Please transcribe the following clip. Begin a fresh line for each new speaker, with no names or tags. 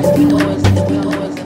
depois, depois, depois.